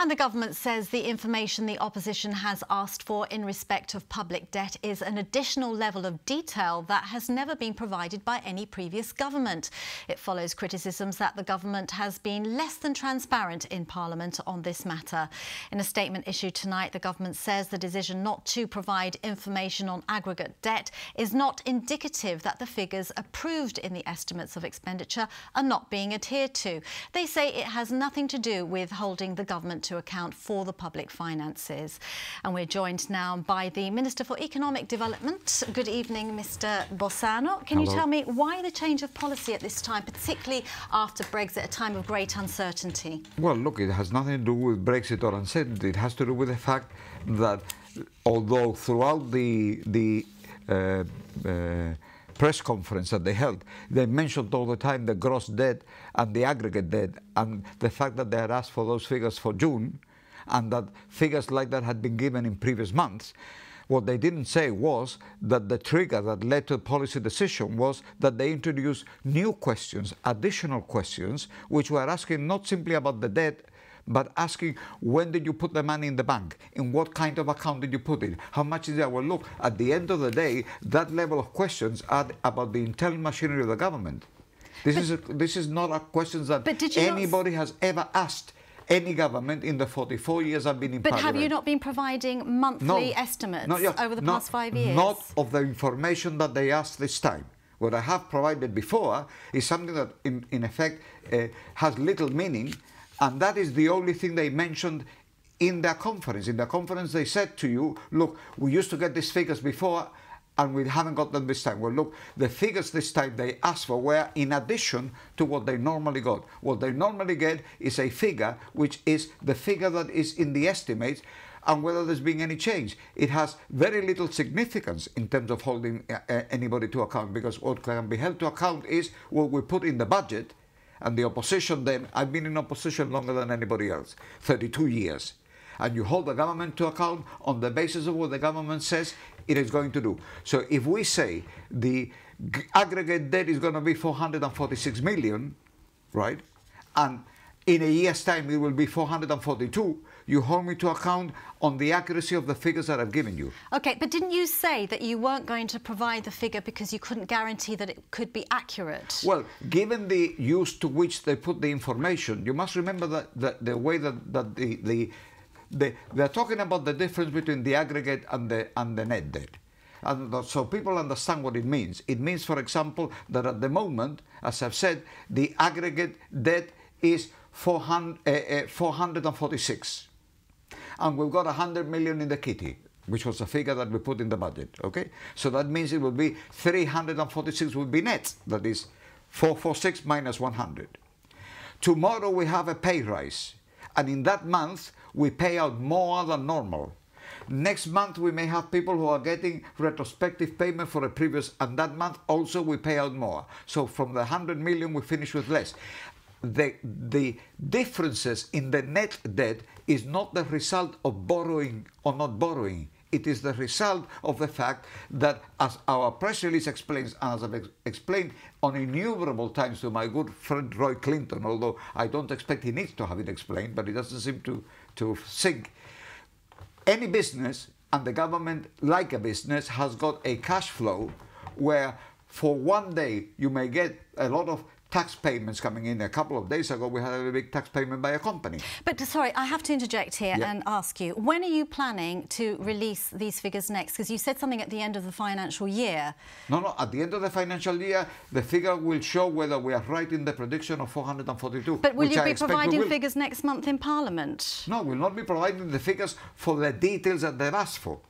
And the government says the information the opposition has asked for in respect of public debt is an additional level of detail that has never been provided by any previous government. It follows criticisms that the government has been less than transparent in Parliament on this matter. In a statement issued tonight, the government says the decision not to provide information on aggregate debt is not indicative that the figures approved in the estimates of expenditure are not being adhered to. They say it has nothing to do with holding the government to account for the public finances. And we're joined now by the Minister for Economic Development. Good evening, Mr Bossano. Can Hello. you tell me why the change of policy at this time, particularly after Brexit, a time of great uncertainty? Well, look, it has nothing to do with Brexit or uncertainty. It has to do with the fact that although throughout the the uh, uh, press conference that they held, they mentioned all the time the gross debt and the aggregate debt, and the fact that they had asked for those figures for June, and that figures like that had been given in previous months. What they didn't say was that the trigger that led to the policy decision was that they introduced new questions, additional questions, which were asking not simply about the debt, but asking when did you put the money in the bank? In what kind of account did you put it? How much is there? Well, look, at the end of the day, that level of questions are about the internal machinery of the government. This is a, this is not a questions that But anybody has ever asked any government in the 44 years I've been in power. But parliament. have you not been providing monthly estimates not yet. over the Not- past five years? Not of the information that they asked this time. What I have provided before is something that, in, in effect, uh, has little meaning, and that is the only thing they mentioned in their conference. In their conference, they said to you, look, we used to get these figures before, and we haven't got them this time. Well, look, the figures this time they asked for were in addition to what they normally got. What they normally get is a figure which is the figure that is in the estimates and whether there's been any change. It has very little significance in terms of holding uh, uh, anybody to account because what can be held to account is what we put in the budget and the opposition then, I've been in opposition longer than anybody else, 32 years. And you hold the government to account on the basis of what the government says it is going to do. So if we say the aggregate debt is going to be 446 million, right? And in a year's time it will be 442, you hold me to account on the accuracy of the figures that I've given you. Okay, but didn't you say that you weren't going to provide the figure because you couldn't guarantee that it could be accurate? Well, given the use to which they put the information, you must remember that, that the way that, that the, the, the they're talking about the difference between the aggregate and the and the net debt. And so people understand what it means. It means, for example, that at the moment, as I've said, the aggregate debt is 400, uh, uh, 446 and we've got 100 million in the kitty, which was the figure that we put in the budget, okay? So that means it will be 346 will be net, that is 446 minus 100. Tomorrow we have a pay rise, and in that month we pay out more than normal. Next month we may have people who are getting retrospective payment for a previous, and that month also we pay out more. So from the 100 million we finish with less. The, the differences in the net debt is not the result of borrowing or not borrowing. It is the result of the fact that, as our press release explains, and as I've ex- explained on innumerable times to my good friend Roy Clinton, although I don't expect he needs to have it explained, but it doesn't seem to, to sink. Any business, and the government, like a business, has got a cash flow where for one day you may get a lot of tax payments coming in. A couple of days ago, we had a big tax payment by a company. But sorry, I have to interject here Yeah. and ask you, when are you planning to release these figures next? Because you said something at the end of the financial year. No, no, at the end of the financial year, the figure will show whether we are right in the prediction of 442. But will you I be providing figures next month in Parliament? No, we'll not be providing the figures for the details that they've asked for.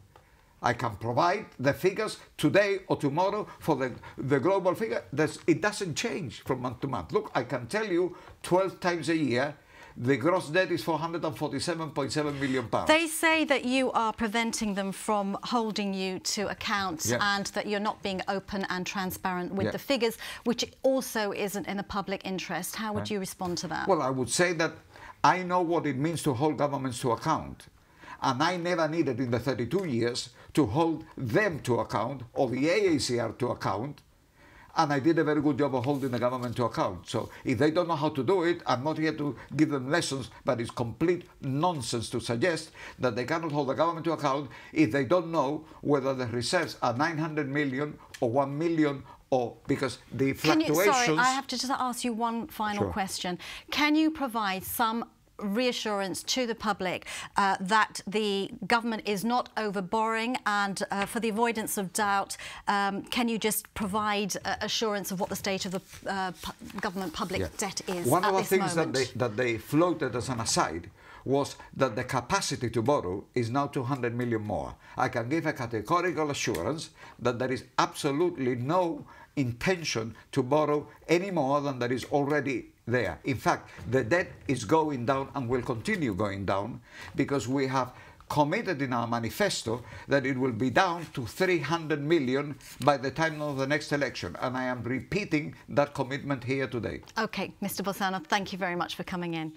I can provide the figures today or tomorrow for the, the global figure. That's, it doesn't change from month to month. Look, I can tell you 12 times a year the gross debt is 447.7 million pounds. They say that you are preventing them from holding you to account Yeah. and that you're not being open and transparent with Yeah. the figures, which also isn't in the public interest. How would Right. you respond to that? Well, I would say that I know what it means to hold governments to account. And I never needed in the 32 years to hold them to account or the AACR to account and I did a very good job of holding the government to account. So if they don't know how to do it, I'm not here to give them lessons, but it's complete nonsense to suggest that they cannot hold the government to account if they don't know whether the reserves are 900 million or 1 million or because the fluctuations. You, sorry, I have to just ask you one final Sure. question. Can you provide some reassurance to the public uh, that the government is not overborrowing and uh, for the avoidance of doubt um, can you just provide uh, assurance of what the state of the uh, government public Yeah. debt is One of the things moment? that they, that they floated as an aside was that the capacity to borrow is now 200 million more. I can give a categorical assurance that there is absolutely no intention to borrow any more than there is already there. In fact, the debt is going down and will continue going down because we have committed in our manifesto that it will be down to 300 million by the time of the next election. And I am repeating that commitment here today. Okay, Mr. Bossano, thank you very much for coming in.